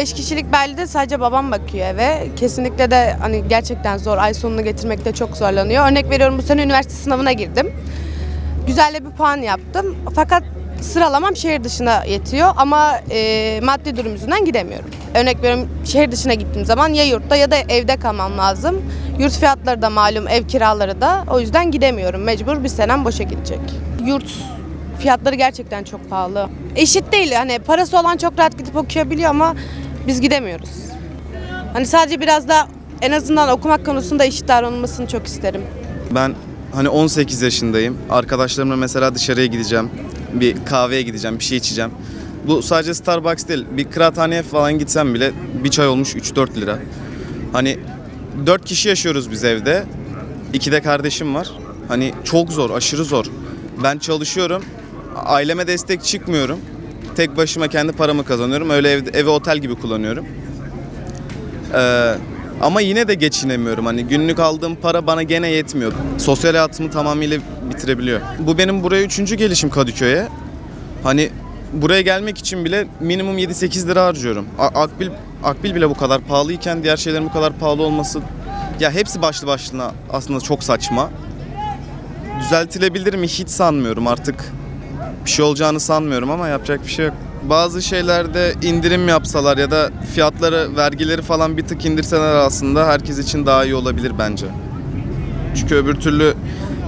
5 kişilik belli sadece babam bakıyor eve. Kesinlikle de hani gerçekten zor. Ay sonunu getirmekte çok zorlanıyor. Örnek veriyorum bu sene üniversite sınavına girdim. Güzel bir puan yaptım. Fakat sıralamam şehir dışına yetiyor ama e, maddi durum yüzünden gidemiyorum. Örnek veriyorum şehir dışına gittiğim zaman ya yurtta ya da evde kalmam lazım. Yurt fiyatları da malum, ev kiraları da. O yüzden gidemiyorum. Mecbur bir senem boşa gidecek. Yurt fiyatları gerçekten çok pahalı. Eşit değil. Hani parası olan çok rahat gidip okuyabiliyor ama biz gidemiyoruz. Hani sadece biraz da en azından okumak konusunda eşit davranılmasını çok isterim. Ben hani 18 yaşındayım. Arkadaşlarımla mesela dışarıya gideceğim. Bir kahveye gideceğim, bir şey içeceğim. Bu sadece Starbucks değil. Bir kıraathaneye falan gitsem bile bir çay olmuş 3-4 lira. Hani 4 kişi yaşıyoruz biz evde. İki de kardeşim var. Hani çok zor, aşırı zor. Ben çalışıyorum. Aileme destek çıkmıyorum. Tek başıma kendi paramı kazanıyorum. Öyle evde, evi otel gibi kullanıyorum. Ee, ama yine de geçinemiyorum. Hani günlük aldığım para bana gene yetmiyor. Sosyal hayatımı tamamıyla bitirebiliyor. Bu benim buraya üçüncü gelişim Kadıköy'e. Hani buraya gelmek için bile minimum 7-8 lira harcıyorum. Akbil, Akbil bile bu kadar pahalıyken diğer şeylerin bu kadar pahalı olması... Ya hepsi başlı başına aslında çok saçma. Düzeltilebilir mi hiç sanmıyorum artık. Bir şey olacağını sanmıyorum ama yapacak bir şey yok. Bazı şeylerde indirim yapsalar ya da fiyatları, vergileri falan bir tık indirseler aslında herkes için daha iyi olabilir bence. Çünkü öbür türlü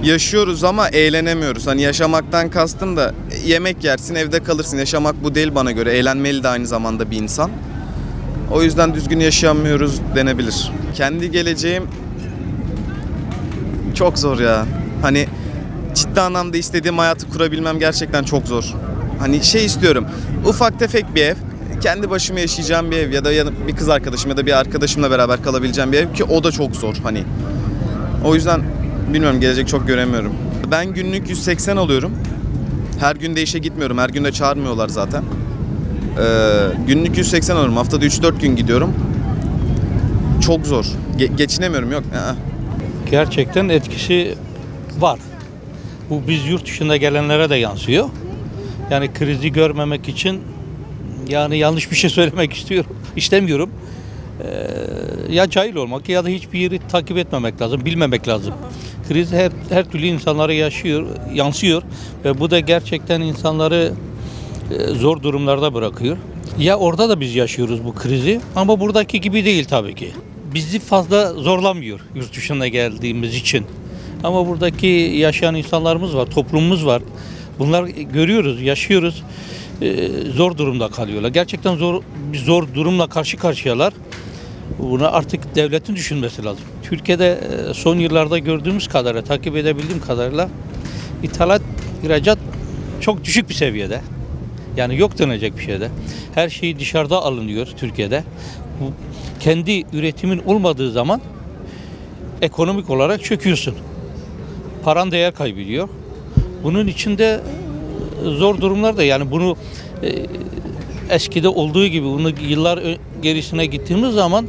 yaşıyoruz ama eğlenemiyoruz. Hani yaşamaktan kastım da yemek yersin, evde kalırsın. Yaşamak bu değil bana göre. Eğlenmeli de aynı zamanda bir insan. O yüzden düzgün yaşayamıyoruz denebilir. Kendi geleceğim çok zor ya. Hani ciddi anlamda istediğim hayatı kurabilmem gerçekten çok zor. Hani şey istiyorum. Ufak tefek bir ev. Kendi başıma yaşayacağım bir ev ya da bir kız arkadaşım ya da bir arkadaşımla beraber kalabileceğim bir ev ki o da çok zor hani. O yüzden bilmiyorum gelecek çok göremiyorum. Ben günlük 180 alıyorum. Her gün de işe gitmiyorum. Her gün de çağırmıyorlar zaten. Ee, günlük 180 alıyorum. Haftada 3-4 gün gidiyorum. Çok zor. Ge- geçinemiyorum yok. Aa. gerçekten etkisi var. Bu biz yurt dışında gelenlere de yansıyor. Yani krizi görmemek için yani yanlış bir şey söylemek istiyorum, istemiyorum. Ee, ya cahil olmak ya da hiçbir yeri takip etmemek lazım, bilmemek lazım. Kriz her her türlü insanlara yaşıyor, yansıyor ve bu da gerçekten insanları e, zor durumlarda bırakıyor. Ya orada da biz yaşıyoruz bu krizi ama buradaki gibi değil tabii ki. Bizi fazla zorlamıyor yurt dışına geldiğimiz için. Ama buradaki yaşayan insanlarımız var, toplumumuz var. Bunlar görüyoruz, yaşıyoruz. Ee, zor durumda kalıyorlar. Gerçekten zor bir zor durumla karşı karşıyalar. Buna artık devletin düşünmesi lazım. Türkiye'de e, son yıllarda gördüğümüz kadarıyla, takip edebildiğim kadarıyla ithalat, ihracat çok düşük bir seviyede. Yani yok denecek bir şeyde. Her şey dışarıda alınıyor Türkiye'de. Bu kendi üretimin olmadığı zaman ekonomik olarak çöküyorsun. Paran değer kaybediyor. Bunun içinde zor durumlar da yani bunu e, eskide olduğu gibi bunu yıllar gerisine gittiğimiz zaman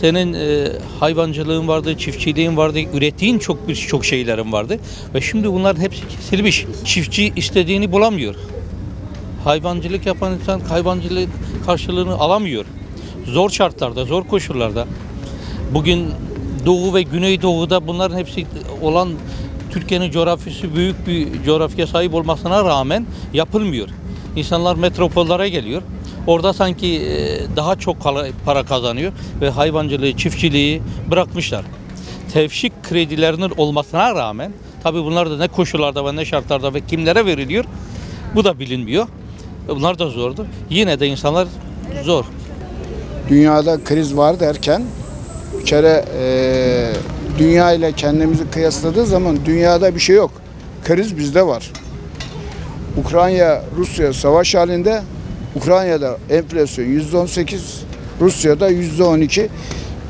senin e, hayvancılığın vardı, çiftçiliğin vardı, ürettiğin çok bir çok şeylerin vardı ve şimdi bunların hepsi kesilmiş. Çiftçi istediğini bulamıyor. Hayvancılık yapan insan hayvancılık karşılığını alamıyor. Zor şartlarda, zor koşullarda. Bugün Doğu ve Güneydoğu'da bunların hepsi olan Türkiye'nin coğrafyası büyük bir coğrafya sahip olmasına rağmen yapılmıyor. İnsanlar metropollere geliyor. Orada sanki e, daha çok para kazanıyor ve hayvancılığı, çiftçiliği bırakmışlar. Tevşik kredilerinin olmasına rağmen tabi bunlar da ne koşullarda ve ne şartlarda ve kimlere veriliyor bu da bilinmiyor. Bunlar da zordur. Yine de insanlar zor. dünyada kriz var derken bir kere eee, dünya ile kendimizi kıyasladığı zaman dünyada bir şey yok. Kriz bizde var. Ukrayna Rusya savaş halinde Ukrayna'da enflasyon %18, Rusya'da %12.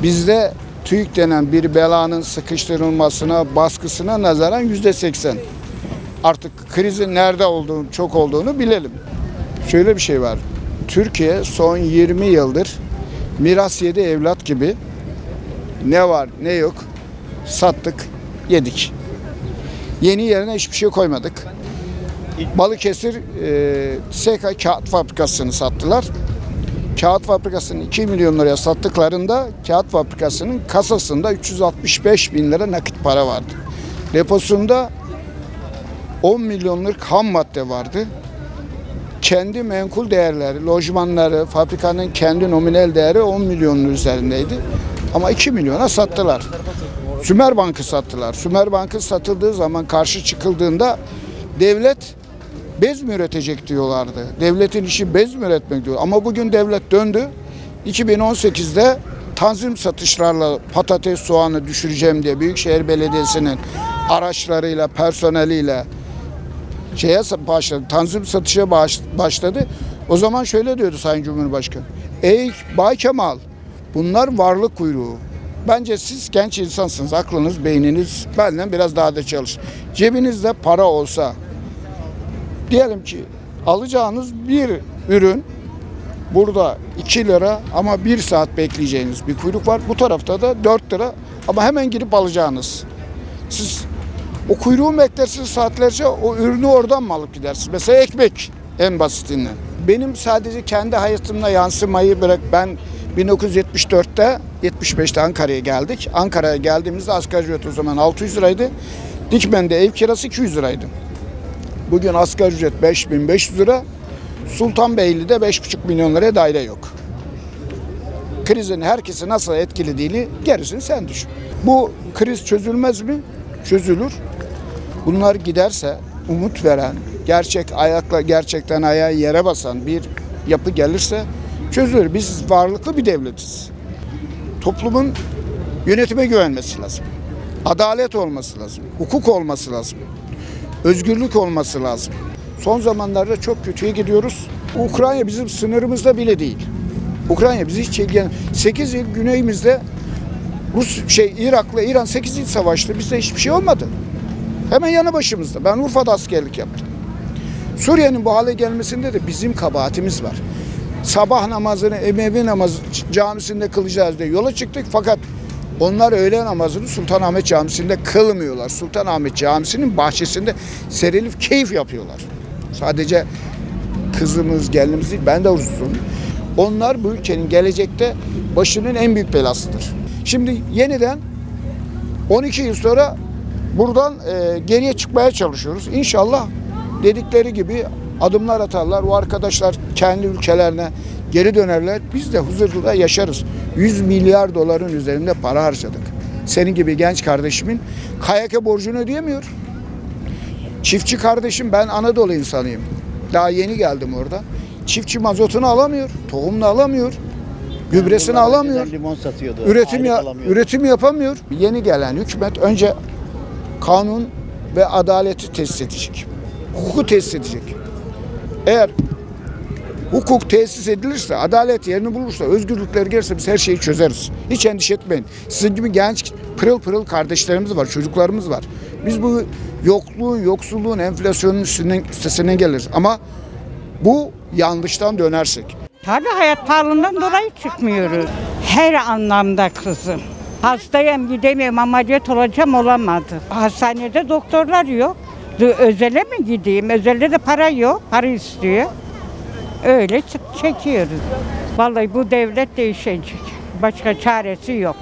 Bizde TÜİK denen bir belanın sıkıştırılmasına, baskısına nazaran %80. Artık krizin nerede olduğunu, çok olduğunu bilelim. Şöyle bir şey var. Türkiye son 20 yıldır miras yedi evlat gibi ne var ne yok sattık yedik. Yeni yerine hiçbir şey koymadık. Balıkesir e, SK kağıt fabrikasını sattılar. kağıt fabrikasını 2 milyon liraya sattıklarında kağıt fabrikasının kasasında 365 bin lira nakit para vardı. Deposunda 10 milyonluk ham madde vardı. Kendi menkul değerleri, lojmanları, fabrikanın kendi nominal değeri 10 milyonun üzerindeydi. Ama 2 milyona sattılar. Sümer Bank'ı sattılar. Sümer Bank'ı satıldığı zaman karşı çıkıldığında devlet bez mi üretecek diyorlardı. Devletin işi bez mi üretmek diyor. Ama bugün devlet döndü. 2018'de tanzim satışlarla patates soğanı düşüreceğim diye Büyükşehir Belediyesi'nin araçlarıyla, personeliyle şeye başladı. Tanzim satışa baş- başladı. O zaman şöyle diyordu Sayın Cumhurbaşkanı. Ey Bay Kemal bunlar varlık kuyruğu. Bence siz genç insansınız. Aklınız, beyniniz benden biraz daha da çalış. Cebinizde para olsa diyelim ki alacağınız bir ürün burada 2 lira ama 1 saat bekleyeceğiniz bir kuyruk var. Bu tarafta da 4 lira ama hemen girip alacağınız. Siz o kuyruğu beklersiniz saatlerce o ürünü oradan mı alıp gidersiniz? Mesela ekmek en basitinden. Benim sadece kendi hayatımda yansımayı bırak ben 1974'te 75'te Ankara'ya geldik. Ankara'ya geldiğimizde asgari ücret o zaman 600 liraydı. Dikmen'de ev kirası 200 liraydı. Bugün asgari ücret 5500 lira. Sultanbeyli'de 5,5 milyon liraya daire yok. Krizin herkesi nasıl etkilediğini gerisini sen düşün. Bu kriz çözülmez mi? Çözülür. Bunlar giderse umut veren, gerçek ayakla gerçekten ayağı yere basan bir yapı gelirse çözülür. Biz varlıklı bir devletiz. Toplumun yönetime güvenmesi lazım. Adalet olması lazım. Hukuk olması lazım. Özgürlük olması lazım. Son zamanlarda çok kötüye gidiyoruz. Ukrayna bizim sınırımızda bile değil. Ukrayna bizi hiç ilgilen. 8 yıl güneyimizde Rus şey Irak'la İran 8 yıl savaştı. Bizde hiçbir şey olmadı. Hemen yanı başımızda. Ben Urfa'da askerlik yaptım. Suriye'nin bu hale gelmesinde de bizim kabahatimiz var. Sabah namazını Emevi namazı camisinde kılacağız diye yola çıktık fakat onlar öğle namazını Sultanahmet Camisi'nde kılmıyorlar. Sultanahmet Camisi'nin bahçesinde serilip keyif yapıyorlar. Sadece kızımız, gelinimiz değil, ben de Rus'um. Onlar bu ülkenin gelecekte başının en büyük belasıdır. Şimdi yeniden 12 yıl sonra buradan e, geriye çıkmaya çalışıyoruz. İnşallah dedikleri gibi adımlar atarlar. O arkadaşlar kendi ülkelerine geri dönerler. Biz de huzurla yaşarız. 100 milyar doların üzerinde para harcadık. Senin gibi genç kardeşimin KYK borcunu ödeyemiyor. Çiftçi kardeşim ben Anadolu insanıyım. Daha yeni geldim orada. Çiftçi mazotunu alamıyor, tohumunu alamıyor, gübresini alamıyor. Limon satıyordu. Üretim ya, üretim yapamıyor. Yeni gelen hükümet önce kanun ve adaleti tesis edecek. Hukuku tesis edecek. Eğer hukuk tesis edilirse, adalet yerini bulursa, özgürlükler gelirse biz her şeyi çözeriz. Hiç endişe etmeyin. Sizin gibi genç, pırıl pırıl kardeşlerimiz var, çocuklarımız var. Biz bu yokluğun, yoksulluğun, enflasyonun üstünden, üstesinden geliriz. Ama bu yanlıştan dönersek. Tabii hayat pahalılığından dolayı çıkmıyoruz. Her anlamda kızım. Hastayım gidemiyorum ameliyat olacağım olamadı. Hastanede doktorlar yok. Özele mi gideyim? Özelde de para yok. Para istiyor. Öyle çekiyoruz. Vallahi bu devlet değişecek. Başka çaresi yok.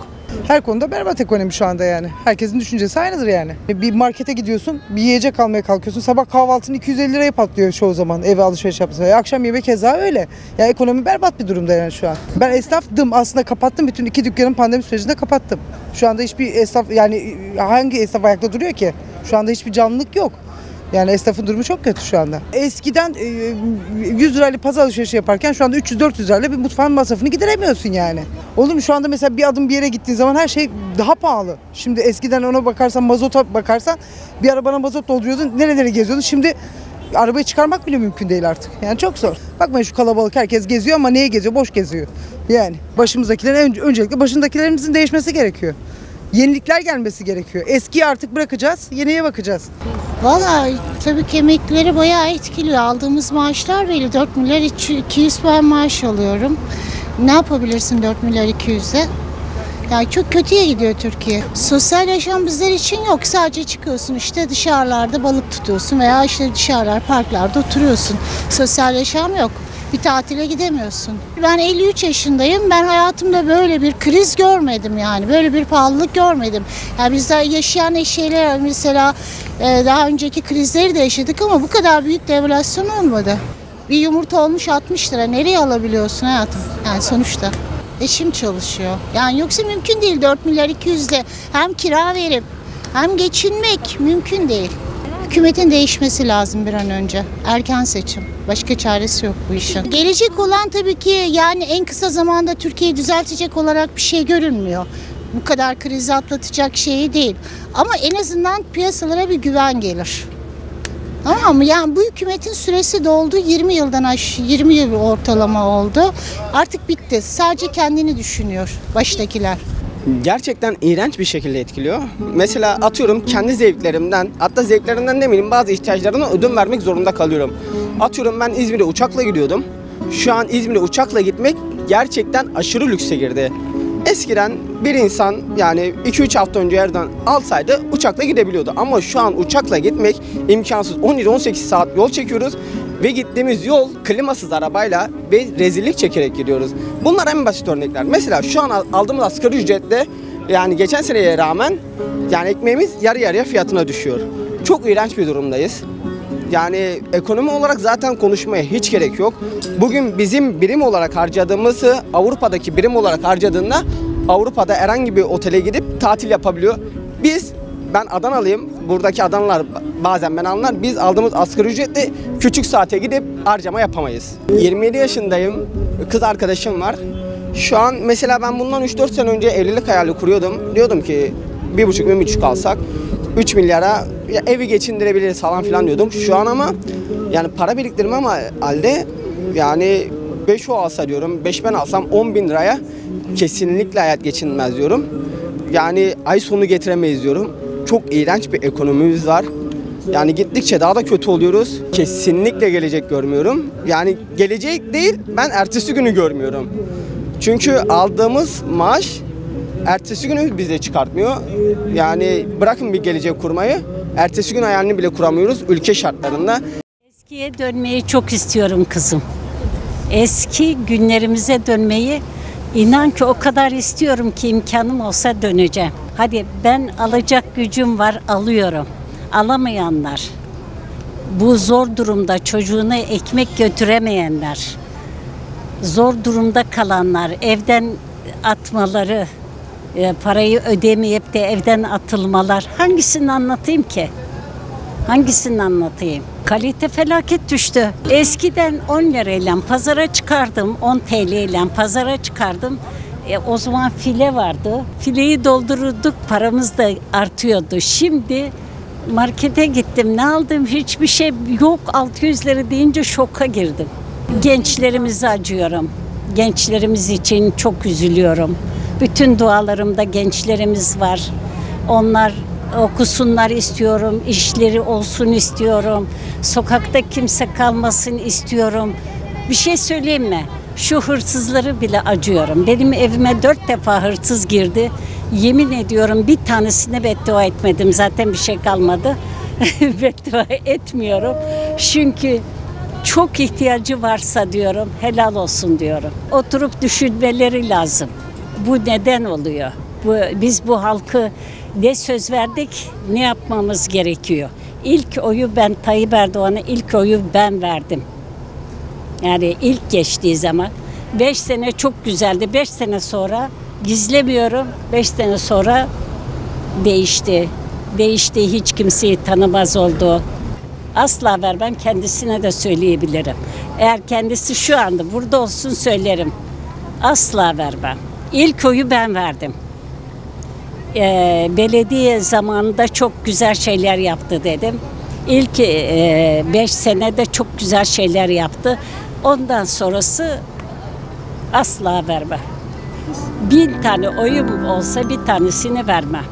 Her konuda berbat ekonomi şu anda yani. Herkesin düşüncesi aynıdır yani. Bir markete gidiyorsun, bir yiyecek almaya kalkıyorsun. Sabah kahvaltını 250 liraya patlıyor çoğu zaman eve alışveriş yapmasına. Akşam yemek keza öyle. Ya ekonomi berbat bir durumda yani şu an. Ben esnafdım aslında kapattım. Bütün iki dükkanın pandemi sürecinde kapattım. Şu anda hiçbir esnaf yani hangi esnaf ayakta duruyor ki? Şu anda hiçbir canlılık yok. Yani esnafın durumu çok kötü şu anda. Eskiden e, 100 lirayla pazar alışverişi yaparken şu anda 300-400 lirayla bir mutfağın masrafını gideremiyorsun yani. Olur mu? Şu anda mesela bir adım bir yere gittiğin zaman her şey daha pahalı. Şimdi eskiden ona bakarsan mazota bakarsan bir arabana mazot dolduruyordun nerelere geziyordun. Şimdi arabayı çıkarmak bile mümkün değil artık. Yani çok zor. Bakmayın şu kalabalık herkes geziyor ama neye geziyor? Boş geziyor. Yani başımızdakilerin önce, öncelikle başındakilerimizin değişmesi gerekiyor. Yenilikler gelmesi gerekiyor. Eskiyi artık bırakacağız, yeniye bakacağız. Valla tabii ki emeklileri bayağı etkiliyor. Aldığımız maaşlar belli. 4 milyar 200 ben maaş alıyorum. Ne yapabilirsin 4 milyar 200'e? Yani çok kötüye gidiyor Türkiye. Sosyal yaşam bizler için yok. Sadece çıkıyorsun işte dışarılarda balık tutuyorsun veya işte dışarılar parklarda oturuyorsun. Sosyal yaşam yok. Bir tatile gidemiyorsun. Ben 53 yaşındayım. Ben hayatımda böyle bir kriz görmedim yani. Böyle bir pahalılık görmedim. Yani biz daha yaşayan şeyler mesela e, daha önceki krizleri de yaşadık ama bu kadar büyük devalüasyon olmadı. Bir yumurta olmuş 60 lira. Nereye alabiliyorsun hayatım? Yani sonuçta. Eşim çalışıyor. Yani yoksa mümkün değil 4 milyar 200 de hem kira verip hem geçinmek mümkün değil. Hükümetin değişmesi lazım bir an önce. Erken seçim. Başka çaresi yok bu işin. Gelecek olan tabii ki yani en kısa zamanda Türkiye'yi düzeltecek olarak bir şey görünmüyor. Bu kadar krizi atlatacak şeyi değil. Ama en azından piyasalara bir güven gelir. Tamam mı? Yani bu hükümetin süresi doldu. 20 yıldan aş 20 yıl ortalama oldu. Artık bitti. Sadece kendini düşünüyor baştakiler. Gerçekten iğrenç bir şekilde etkiliyor. Mesela atıyorum kendi zevklerimden, hatta zevklerimden demeyelim bazı ihtiyaçlarına ödün vermek zorunda kalıyorum. Atıyorum ben İzmir'e uçakla gidiyordum. Şu an İzmir'e uçakla gitmek gerçekten aşırı lükse girdi. Eskiden bir insan yani 2-3 hafta önce yerden alsaydı uçakla gidebiliyordu. Ama şu an uçakla gitmek imkansız. 17-18 saat yol çekiyoruz ve gittiğimiz yol klimasız arabayla ve rezillik çekerek gidiyoruz. Bunlar en basit örnekler. Mesela şu an aldığımız asgari ücretle yani geçen seneye rağmen yani ekmeğimiz yarı yarıya fiyatına düşüyor. Çok iğrenç bir durumdayız. Yani ekonomi olarak zaten konuşmaya hiç gerek yok. Bugün bizim birim olarak harcadığımızı Avrupa'daki birim olarak harcadığında Avrupa'da herhangi bir otele gidip tatil yapabiliyor. Biz ben Adanalıyım. Buradaki Adanalar bazen ben anlar. Biz aldığımız asgari ücretle küçük saate gidip harcama yapamayız. 27 yaşındayım. Kız arkadaşım var. Şu an mesela ben bundan 3-4 sene önce evlilik hayali kuruyordum. Diyordum ki bir buçuk bir buçuk alsak 3 milyara ya evi geçindirebiliriz falan filan diyordum. Şu an ama yani para biriktirme ama halde yani 5 o alsa diyorum 5 ben alsam 10 bin liraya kesinlikle hayat geçinmez diyorum. Yani ay sonu getiremeyiz diyorum. Çok iğrenç bir ekonomimiz var. Yani gittikçe daha da kötü oluyoruz. Kesinlikle gelecek görmüyorum. Yani gelecek değil ben ertesi günü görmüyorum. Çünkü aldığımız maaş ertesi günü bize çıkartmıyor. Yani bırakın bir gelecek kurmayı. Ertesi gün hayalini bile kuramıyoruz ülke şartlarında. Eskiye dönmeyi çok istiyorum kızım. Eski günlerimize dönmeyi inan ki o kadar istiyorum ki imkanım olsa döneceğim. Hadi ben alacak gücüm var alıyorum. Alamayanlar, bu zor durumda çocuğuna ekmek götüremeyenler, zor durumda kalanlar, evden atmaları, parayı ödemeyip de evden atılmalar hangisini anlatayım ki? Hangisini anlatayım? Kalite felaket düştü. Eskiden 10 lirayla pazara çıkardım, 10 TL ile pazara çıkardım. E, o zaman file vardı. Fileyi doldururduk, paramız da artıyordu. Şimdi markete gittim, ne aldım hiçbir şey yok. 600 lira deyince şoka girdim. Gençlerimize acıyorum. Gençlerimiz için çok üzülüyorum. Bütün dualarımda gençlerimiz var. Onlar okusunlar istiyorum, işleri olsun istiyorum. Sokakta kimse kalmasın istiyorum. Bir şey söyleyeyim mi? Şu hırsızları bile acıyorum. Benim evime dört defa hırsız girdi. Yemin ediyorum bir tanesine beddua etmedim. Zaten bir şey kalmadı. beddua etmiyorum. Çünkü çok ihtiyacı varsa diyorum helal olsun diyorum. Oturup düşünmeleri lazım. Bu neden oluyor? Bu, biz bu halkı ne söz verdik ne yapmamız gerekiyor. İlk oyu ben Tayyip Erdoğan'a ilk oyu ben verdim. Yani ilk geçtiği zaman 5 sene çok güzeldi. 5 sene sonra gizlemiyorum. 5 sene sonra değişti. Değişti hiç kimseyi tanımaz oldu. Asla vermem kendisine de söyleyebilirim. Eğer kendisi şu anda burada olsun söylerim. Asla vermem. İlk oyu ben verdim. Ee, belediye zamanında çok güzel şeyler yaptı dedim. İlk 5 e, senede çok güzel şeyler yaptı. Ondan sonrası asla vermem. Bin tane oyum olsa bir tanesini vermem.